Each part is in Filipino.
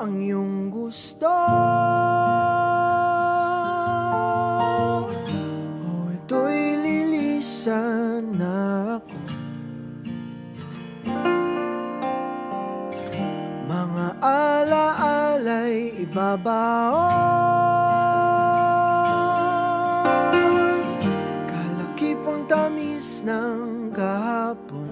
ang iyong gusto? O ito'y lilisan na ako. Mga alaala'y ibabaon. Kalakipang tamis ng kahapon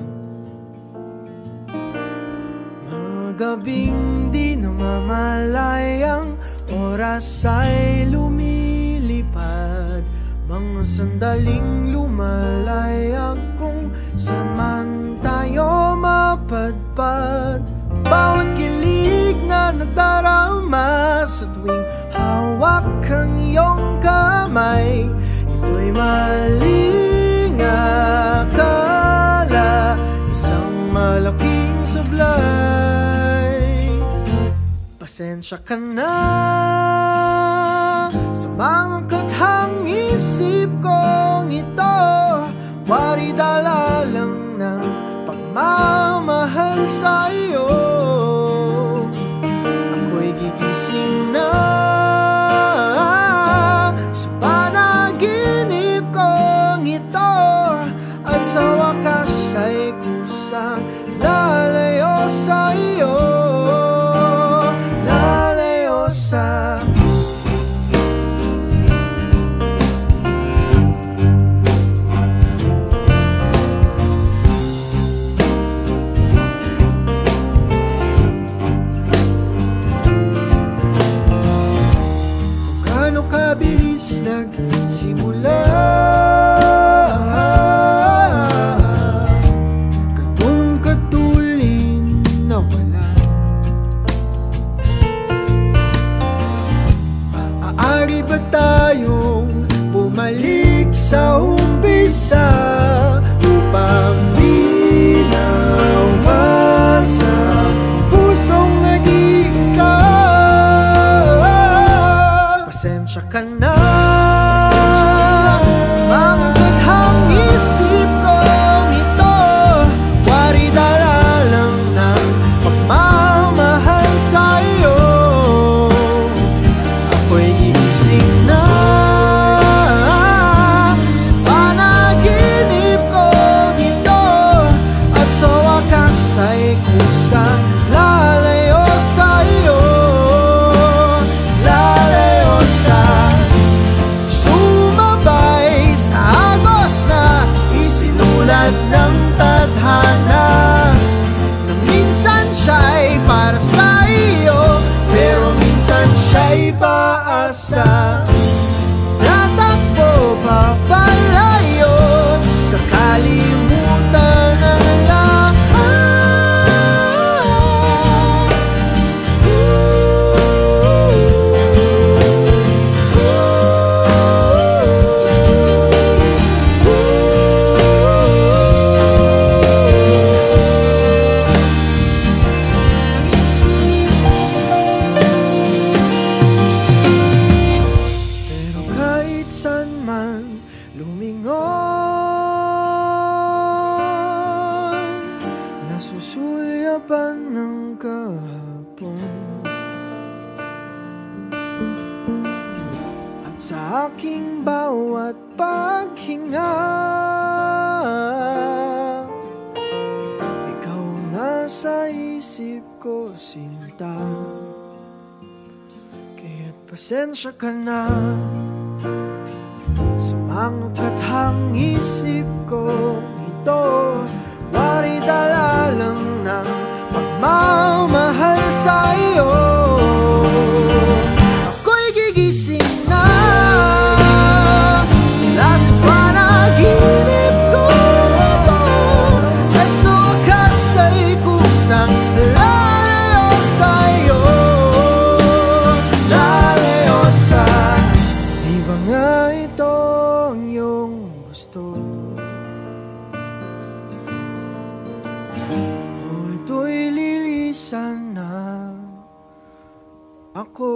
gabing di namamalayang Oras ay lumilipad. Mga sandaling lumalayag Kung saan man tayo mapadpad. Bawat kilig na nagdarama Sa tuwing hawak ang iyong kamay Ito'y maling Pasensya ka na Sa mga kathang isip kabilis nagsimula Katong katulin na wala. Maaari ba sa umpisa Upang di na umasa? Pusong man lumingon. Nasusulyapan ng kahapon. At sa aking bawat paghinga Ikaw nasa isip ko sinta. Kaya't pasensya ka na Sa mga kathang isip ko ito Wari dala lang ng pagmamahal sa ito'y lilisan na ako